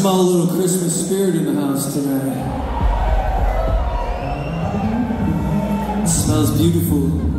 Smell a little Christmas spirit in the house tonight. It smells beautiful.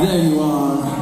There you are.